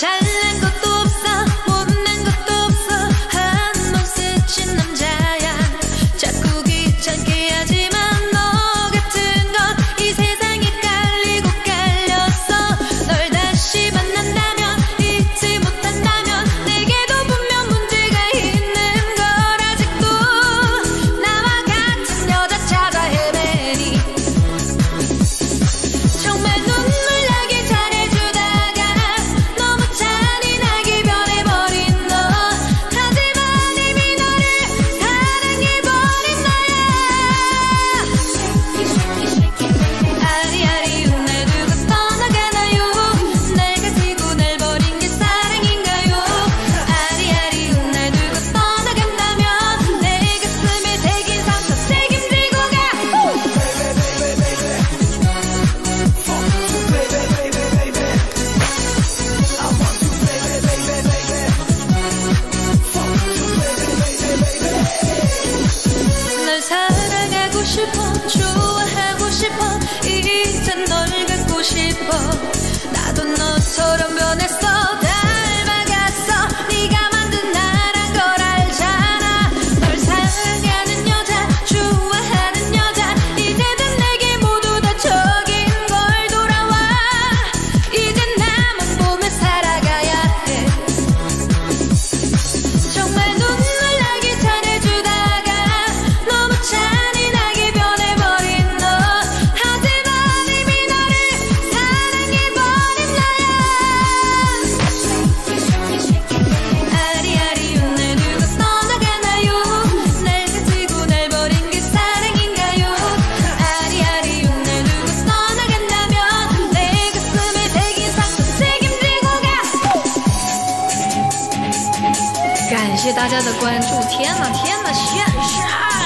ฉั 싶어 나도 너처럼 변했어. 谢谢大家的关注天呐天呐炫杀